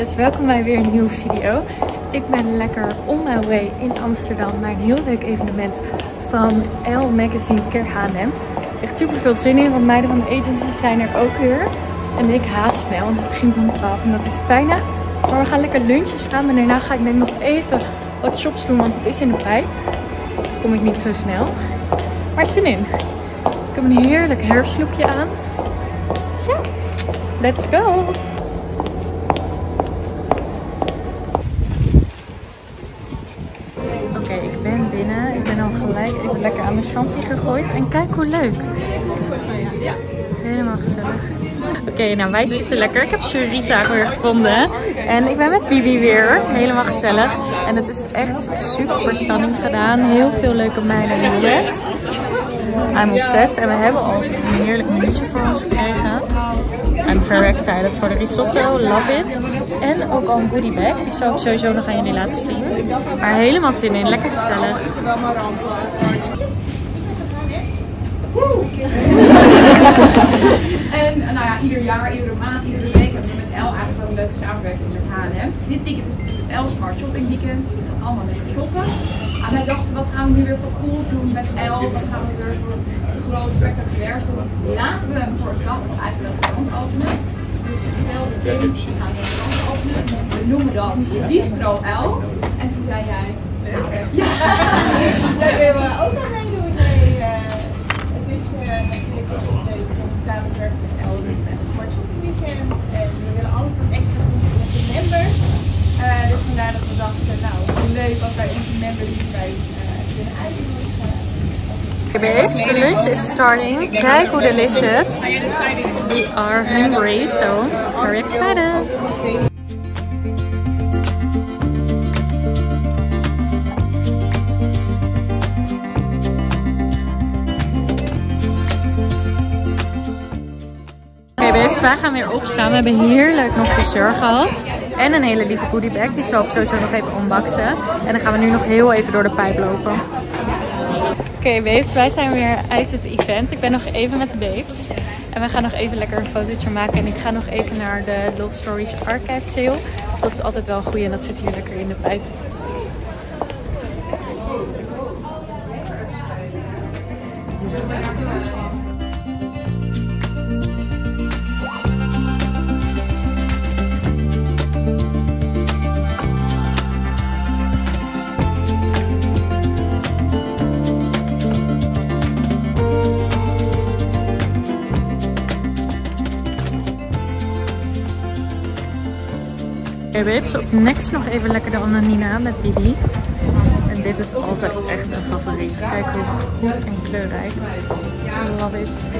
liefjes, welkom bij weer een nieuwe video. Ik ben lekker on my way in Amsterdam naar een heel leuk evenement van L Magazine Kerhanem. Echt super veel zin in, want meiden van de agency zijn er ook weer. En ik haast snel, want het begint om 12 en dat is bijna. Maar we gaan lekker lunchen samen en daarna ga ik denk nog even wat shops doen, want het is in de pij. Kom ik niet zo snel. Maar zin in. Ik heb een heerlijk herfstlookje aan. Zo, let's go! En kijk hoe leuk. Helemaal gezellig. Oké, nou wij zitten lekker. Ik heb Charissa weer gevonden. En ik ben met Bibi weer. Helemaal gezellig. En het is echt super stunning gedaan. Heel veel leuke meiden in de les. I'm obsessed. En we hebben al een heerlijk minuutje voor ons gekregen. I'm very excited voor de risotto. Love it. En ook al een goodie bag. Die zal ik sowieso nog aan jullie laten zien. Maar helemaal zin in. Lekker gezellig. En nou ja, ieder jaar, iedere maand, iedere week hebben we met L eigenlijk wel een leuke samenwerking met H&M. Dit weekend is natuurlijk het L Smart Shopping Weekend. We gaan allemaal lekker shoppen. En wij dachten, wat gaan we nu weer voor cools doen met L? Wat gaan we weer voor groot spectaculair doen? Laten we voor het dag eigenlijk een restaurant openen. Dus vertel de Tim, we gaan een restaurant openen. We noemen dat Bistro L. En toen zei jij... Ja. Daar willen we ook aan meedoen. Nee, eh, het is eh, natuurlijk wel een leuk om samenwerken met Elden met het Sportshopping Weekend. En we willen altijd wat extra doen met de members. Eh, dus vandaar dat we dachten, nou, leuk als wij onze member hierbij eh kunnen uitnodigen. The lunch is starting. Kijk hoe delicious. We are hungry, so very excited. Oké wij gaan weer opstaan. We hebben heerlijk nog dessert gehad. En een hele lieve goodie bag. Die zal ik sowieso nog even unboxen. En dan gaan we nu nog heel even door de pijp lopen. Oké babes, wij zijn weer uit het event. Ik ben nog even met de babes. En we gaan nog even lekker een fotootje maken. En ik ga nog even naar de Love Stories Archive sale. Dat is altijd wel een en dat zit hier lekker in de pijp. Oké babes, op next nog even lekker de Ananina met Bibi. En dit is altijd echt een favoriet. Kijk hoe goed en kleurrijk. I love it.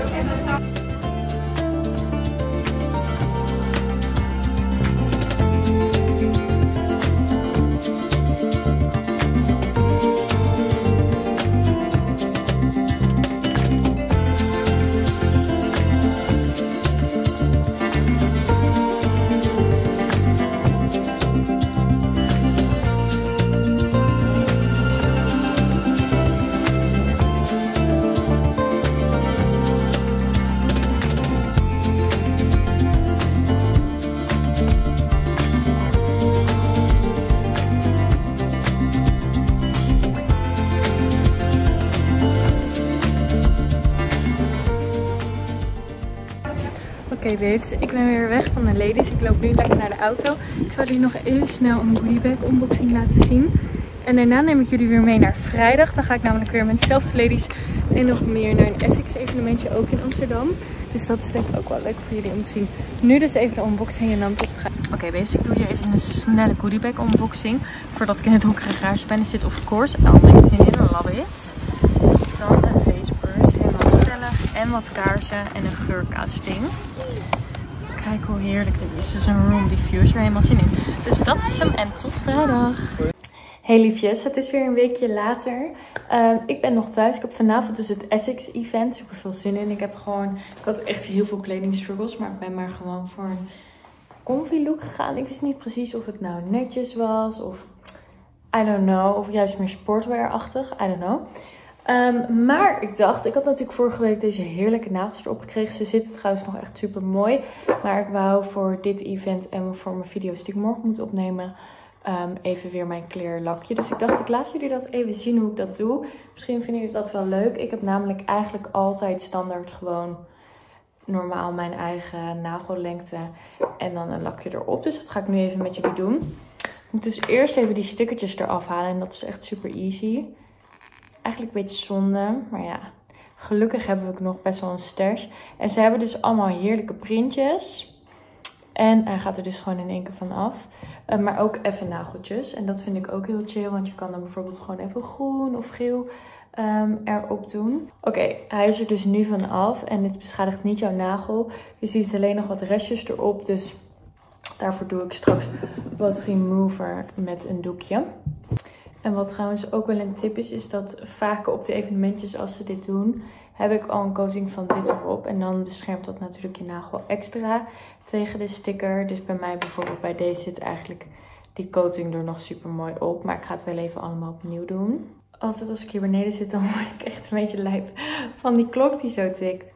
Oké ik ben weer weg van de ladies. Ik loop nu lekker naar de auto. Ik zal jullie nog even snel een goodie bag unboxing laten zien. En daarna neem ik jullie weer mee naar vrijdag. Dan ga ik namelijk weer met dezelfde ladies en nog meer naar een Essex evenementje ook in Amsterdam. Dus dat is denk ik ook wel leuk voor jullie om te zien. Nu dus even de unboxing en dan tot we gaan. Oké babes, ik doe hier even een snelle goodie bag unboxing. Voordat ik in het donkere garage ben. Er zit of course L magazine in, love it. Dan een face purse, helemaal gezellig. En wat kaarsen en een geurkaasding. Kijk hoe heerlijk dit is. Is een room diffuser, helemaal zin in. Dus dat is hem en tot vrijdag. Hey liefjes, het is weer een weekje later. Ehm, ik ben nog thuis. Ik heb vanavond dus het Essex event. Super veel zin in. Ik heb gewoon, ik had echt heel veel kledingstruggles. Maar ik ben maar gewoon voor een comfy look gegaan. Ik wist niet precies of het nou netjes was of I don't know. Of juist meer sportwear-achtig. I don't know. Ehm, maar ik dacht, ik had natuurlijk vorige week deze heerlijke nagels erop gekregen. Ze zitten trouwens nog echt super mooi. Maar ik wou voor dit event en voor mijn video's die ik morgen moet opnemen, um, even weer mijn kleerlakje. Dus ik dacht, ik laat jullie dat even zien hoe ik dat doe. Misschien vinden jullie dat wel leuk. Ik heb namelijk eigenlijk altijd standaard gewoon normaal mijn eigen nagellengte en dan een lakje erop. Dus dat ga ik nu even met jullie doen. Ik moet dus eerst even die stickertjes eraf halen en dat is echt super easy. Eigenlijk een beetje zonde, maar ja, gelukkig hebben we nog best wel een stash. En ze hebben dus allemaal heerlijke printjes. En hij gaat er dus gewoon in één keer van af. Uh, maar ook even nageltjes. En dat vind ik ook heel chill. Want je kan dan bijvoorbeeld gewoon even groen of geel um, erop doen. Oké, hij is er dus nu van af. En dit beschadigt niet jouw nagel. Je ziet alleen nog wat restjes erop. Dus daarvoor doe ik straks wat remover met een doekje. En wat trouwens ook wel een tip is, is dat vaak op de evenementjes als ze dit doen, heb ik al een coating van dit erop. En dan beschermt dat natuurlijk je nagel extra tegen de sticker. Dus bij mij bijvoorbeeld bij deze zit eigenlijk die coating er nog super mooi op. Maar ik ga het wel even allemaal opnieuw doen. Altijd als ik hier beneden zit, dan word ik echt een beetje lijp van die klok die zo tikt.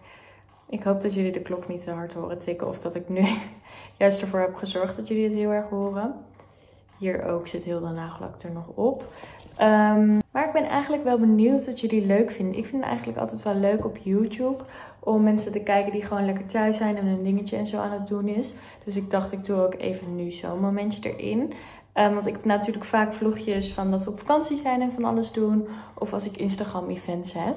Ik hoop dat jullie de klok niet te hard horen tikken. Of dat ik nu juist ervoor heb gezorgd dat jullie het heel erg horen. Hier ook zit heel de nagellak er nog op. Um, maar ik ben eigenlijk wel benieuwd wat jullie leuk vinden. Ik vind het eigenlijk altijd wel leuk op YouTube om mensen te kijken die gewoon lekker thuis zijn en een dingetje en zo aan het doen is. Dus ik dacht ik doe ook even nu zo'n momentje erin. Um, want ik heb natuurlijk vaak vlogjes van dat we op vakantie zijn en van alles doen. Of als ik Instagram events heb.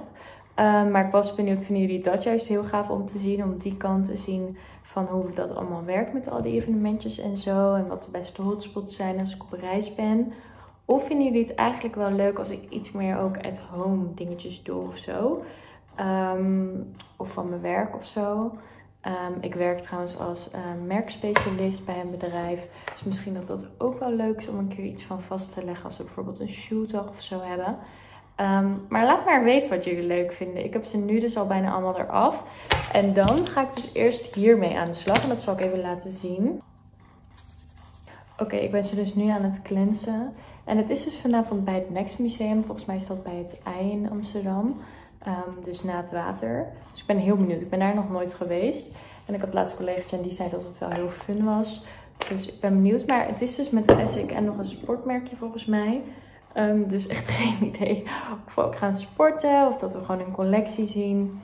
Um, maar ik was benieuwd, vinden jullie dat juist heel gaaf om te zien? Om die kant te zien van hoe dat allemaal werkt met al die evenementjes en zo. En wat de beste hotspots zijn als ik op reis ben. Of vinden jullie het eigenlijk wel leuk als ik iets meer ook at home dingetjes doe of zo? Um, of van mijn werk of zo. Um, ik werk trouwens als uh, merkspecialist bij een bedrijf. Dus misschien dat dat ook wel leuk is om een keer iets van vast te leggen als we bijvoorbeeld een shootdag of zo hebben. Um, maar laat maar weten wat jullie leuk vinden. Ik heb ze nu dus al bijna allemaal eraf. En dan ga ik dus eerst hiermee aan de slag. En dat zal ik even laten zien. Oké, ik ben ze dus nu aan het cleansen. En het is dus vanavond bij het Next Museum. Volgens mij is dat bij het IJ in Amsterdam. Um, dus na het water. Dus ik ben heel benieuwd. Ik ben daar nog nooit geweest. En ik had laatst een collega en die zei dat het wel heel fun was. Dus ik ben benieuwd. Maar het is dus met Essig en nog een sportmerkje volgens mij. Um, dus echt geen idee of we ook gaan sporten of dat we gewoon een collectie zien.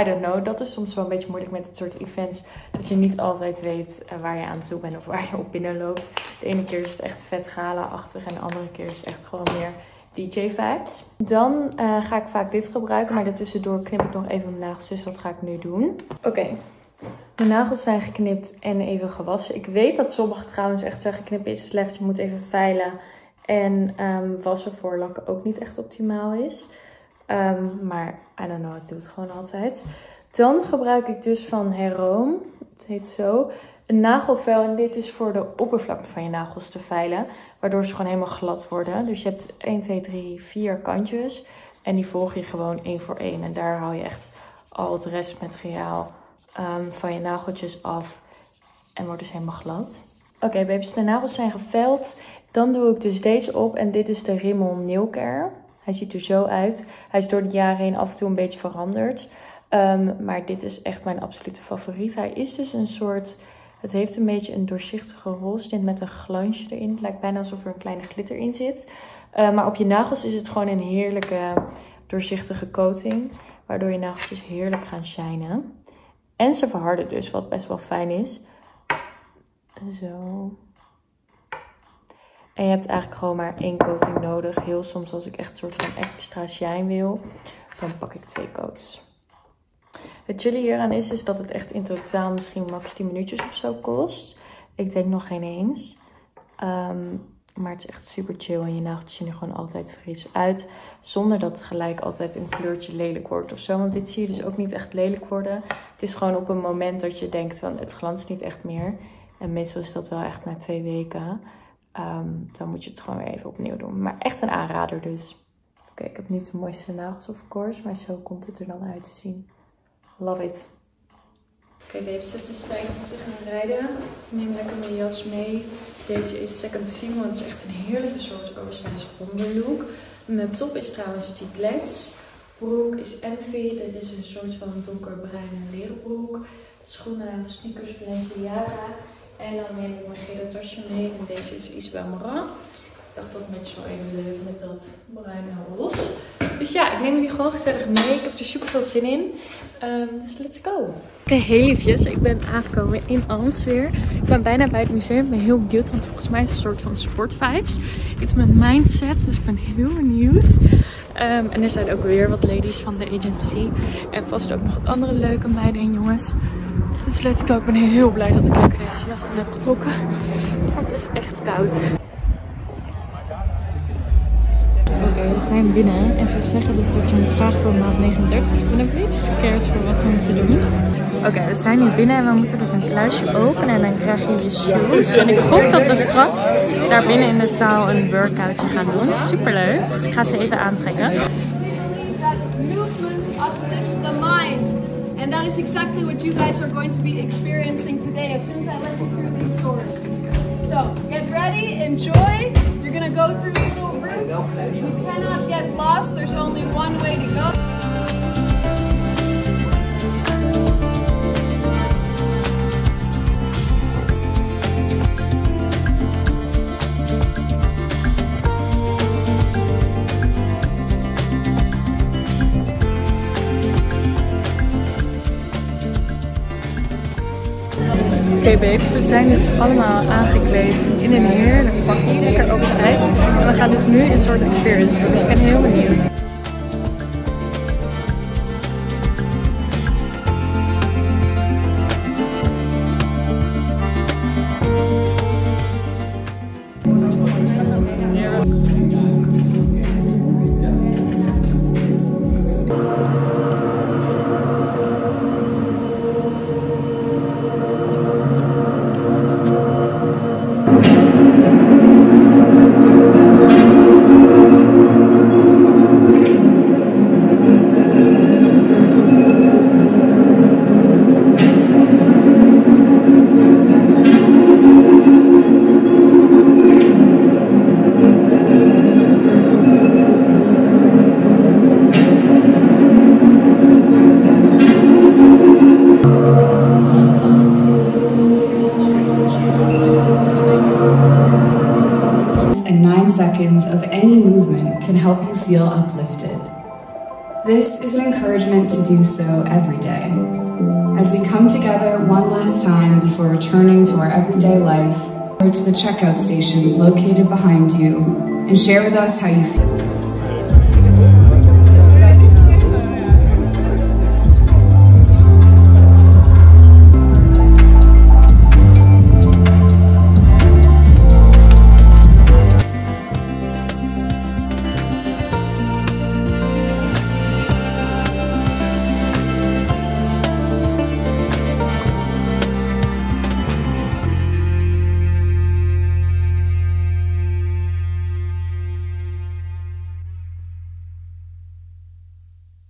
I don't know. Dat is soms wel een beetje moeilijk met het soort events. Dat je niet altijd weet uh, waar je aan toe bent of waar je op binnen loopt. De ene keer is het echt vet gala-achtig en de andere keer is het echt gewoon meer DJ-vibes. Dan uh, ga ik vaak dit gebruiken, maar daartussendoor knip ik nog even mijn nagels. Dus dat ga ik nu doen. Oké. Okay. Mijn nagels zijn geknipt en even gewassen. Ik weet dat sommige trouwens echt zeggen knippen is slecht. Je moet even veilen. En um, wassen voor lakken ook niet echt optimaal is. Um, maar I don't know, het gewoon altijd. Dan gebruik ik dus van Heroom, het heet zo, een nagelvel. En dit is voor de oppervlakte van je nagels te veilen. Waardoor ze gewoon helemaal glad worden. Dus je hebt 1, 2, 3, 4 kantjes. En die volg je gewoon één voor één. En daar haal je echt al het restmateriaal um, van je nageltjes af. En wordt dus helemaal glad. Oké, baby's, de nagels zijn geveld. Dan doe ik dus deze op. En dit is de Rimmel Nail Care. Hij ziet er zo uit. Hij is door de jaren heen af en toe een beetje veranderd. Um, maar dit is echt mijn absolute favoriet. Hij is dus een soort... Het heeft een beetje een doorzichtige rolstint met een glansje erin. Het lijkt bijna alsof er een kleine glitter in zit. Uh, maar op je nagels is het gewoon een heerlijke doorzichtige coating. Waardoor je nagels dus heerlijk gaan shinen. En ze verharden dus, wat best wel fijn is. Zo. En je hebt eigenlijk gewoon maar één coating nodig. Heel soms als ik echt een soort van extra shine wil, dan pak ik twee coats. Het chilly hieraan is, is dat het echt in totaal misschien max 10 minuutjes of zo kost. Ik denk nog geen eens. Um, maar het is echt super chill en je nagels zien er gewoon altijd fris uit. Zonder dat gelijk altijd een kleurtje lelijk wordt of zo. Want dit zie je dus ook niet echt lelijk worden. Het is gewoon op een moment dat je denkt van het glanst niet echt meer. En meestal is dat wel echt na twee weken. Um, dan moet je het gewoon weer even opnieuw doen. Maar echt een aanrader dus. Oké, okay, ik heb niet de mooiste nagels of course. Maar zo komt het er dan uit te zien. Love it. Oké okay, babes, het is tijd om te gaan rijden. Ik neem lekker mijn jas mee. Deze is Second Female. Het is echt een heerlijke soort oversized onderlook. Mijn top is trouwens die glets. broek is Envy. Dit is een soort van donkerbruine leren broek. Schoenen, sneakers, Balenciaga. En dan neem ik mijn gele tasje mee. En deze is Isabel Marant. Ik dacht dat matcht wel even leuk met dat bruine roze. Dus ja, ik neem jullie gewoon gezellig mee. Ik heb er super veel zin in. Ehm, dus let's go. Oké, hey liefjes. Ik ben aangekomen in Amsweer. Ik ben bijna bij het museum. Ik ben heel benieuwd, want volgens mij is het een soort van sportvibes. Iets met mindset, dus ik ben heel benieuwd. Ehm, en er zijn ook weer wat ladies van de agency. En vast ook nog wat andere leuke meiden en jongens. Dus let's go. Ik ben heel blij dat ik lekker deze jas heb getrokken. Het is echt koud. Oké, we zijn binnen en ze zeggen dus dat je moet vragen voor maat 39. Dus ik ben een beetje scared voor wat we moeten doen. Oké, we zijn nu binnen en we moeten dus een kluisje openen en dan krijg je je shoes. En ik hoop dat we straks daar binnen in de zaal een workoutje gaan doen. Super leuk. Dus ik ga ze even aantrekken. movement. And that is exactly what you guys are going to be experiencing today as soon as I let you through these doors. So get ready, enjoy. You're gonna go through the little routes. You cannot get lost. There's only one way to go. We zijn dus allemaal aangekleed in een heerlijk pakje, lekker oversized. En we gaan dus nu een soort experience doen, dus ik ben heel benieuwd. Seconds of any movement can help you feel uplifted. This is an encouragement to do so every day. As we come together one last time before returning to our everyday life, or to the checkout stations located behind you, and share with us how you feel.